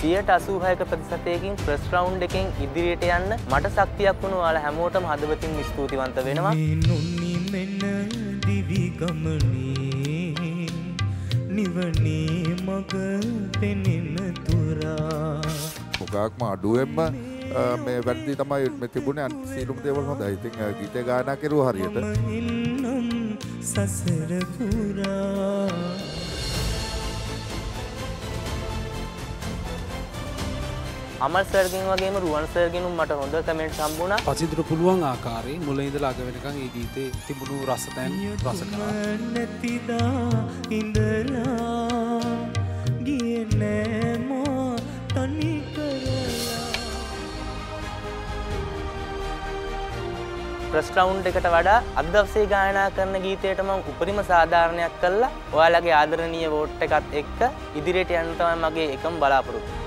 සියට අසූහයක ප්‍රතිශතයකින් ප්‍රස් රවුන්් එකෙන් ඉදිරියට යන්න මට ශක්තියක් වුණු යාල හැමෝටම හදවතින් ස්තුතිවන්ත වෙනවා. නොන්නි මෙන්න දිවිගමනේ නිවනේ මග පෙනෙන තුරා. මොකක්ම අඩුවෙන්ම මේ වැරදි තමයි මෙ තිබුණ. අන් සීලුම් දේවල් හොඳ ඉතින් ගීත ගානා කෙරුව හරියට. එන්නම් අමල් සර්ගෙන් වගේම රුවන් සර්ගෙනුම් මට හොඳ කමෙන්ට් සම්බුණා පසිදුර පුළුවන් ආකාරයේ මුල ඉඳලා අග වෙනකන් ඒ ගීතේ තිබුණු රසතැන් රස කරා. නැතිදා ඉඳලා ගිය නෑමෝ තනි කරලා ප්‍රස් රවුන්් එකට වඩා අදවසේ ගායනා කරන ගීතයට මං උපරිම සාධාරණයක් කල්ලා ඔයාලගේ ආදරණීය වෝට් එකත් එක්ක ඉදිරියට යන්න තමයි මගේ එකම බලාපොරොත්තු